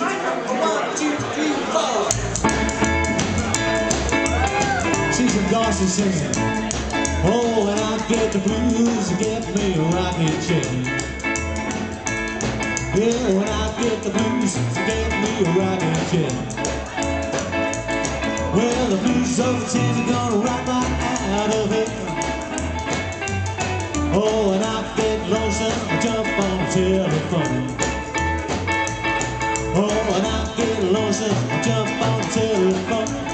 a Darcy singing. Oh, when I get the blues, get me a rocking chair. Yeah, when I get the blues, get me a rocking chair. Well, the blues of the chance are gonna rock my out of it. Oh, when I get lonesome, jump on the telephone. Oh, I get jump the telephone.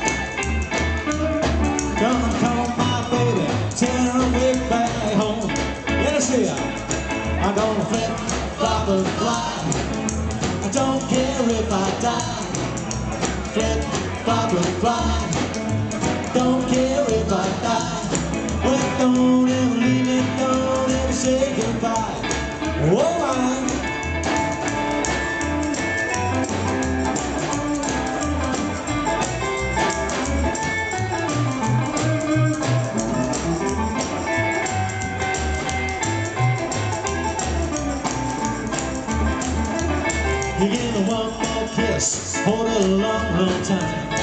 Gonna call my baby, tell back home. I'm gonna flip, flop, and fly. I don't care if I die. Flip, flop, and fly. Don't care if I die. Don't ever leave don't ever say goodbye. Oh, You give one more kiss, hold a long, long time.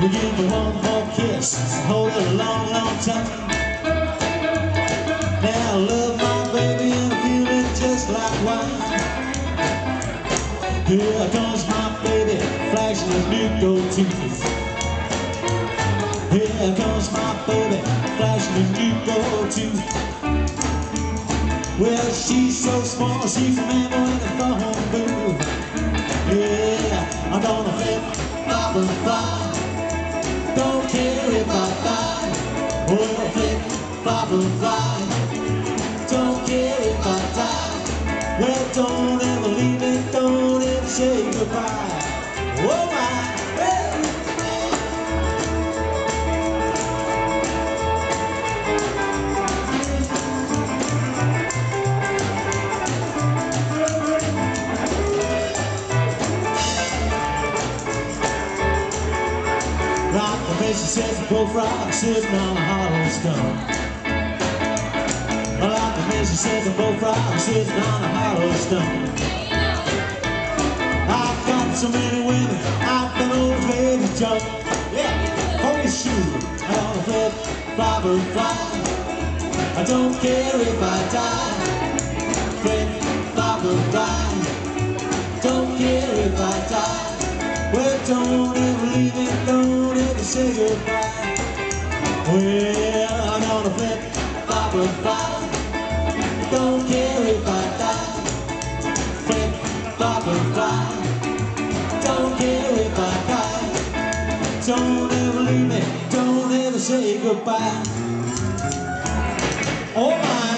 You give me one more kiss, hold it a long, long time. Now I love my baby and I feel it just like wine. Here comes my baby, flashing his new gold teeth. Here comes my baby, flashing his new gold teeth. Well, she's so small, she's a man fly. Don't care if I die. Oh, flip, flop. Don't care if I die. Well, don't ever leave me, don't ever say goodbye. Oh, Rock she says the bullfrog sitting on a hollow stone. Rock the bass, she says the bullfrog sitting on a hollow stone. I've got so many women, I've been old baby jump. Yeah, holy shoe, I don't flip, or fly. I don't care if I die. Flip, say goodbye. Well, I'm gonna flip, flop, and fly. Don't care if I die. Flip, flop, and fly. Don't care if I die. Don't ever leave me, don't ever say goodbye. Oh,